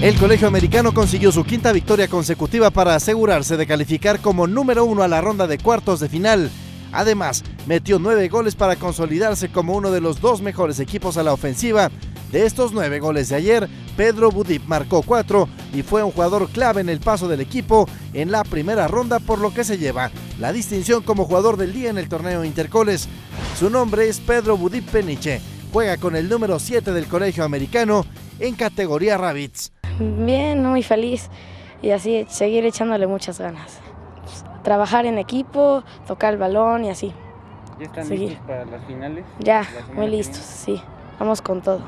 El colegio americano consiguió su quinta victoria consecutiva para asegurarse de calificar como número uno a la ronda de cuartos de final. Además, metió nueve goles para consolidarse como uno de los dos mejores equipos a la ofensiva. De estos nueve goles de ayer, Pedro Budip marcó cuatro y fue un jugador clave en el paso del equipo en la primera ronda, por lo que se lleva la distinción como jugador del día en el torneo Intercoles. Su nombre es Pedro Budip Peniche. Juega con el número 7 del colegio americano en categoría Rabbits. Bien, muy feliz y así seguir echándole muchas ganas. Trabajar en equipo, tocar el balón y así. ¿Ya están Seguir. listos para las finales? Ya, muy listos, sí. Vamos con todo.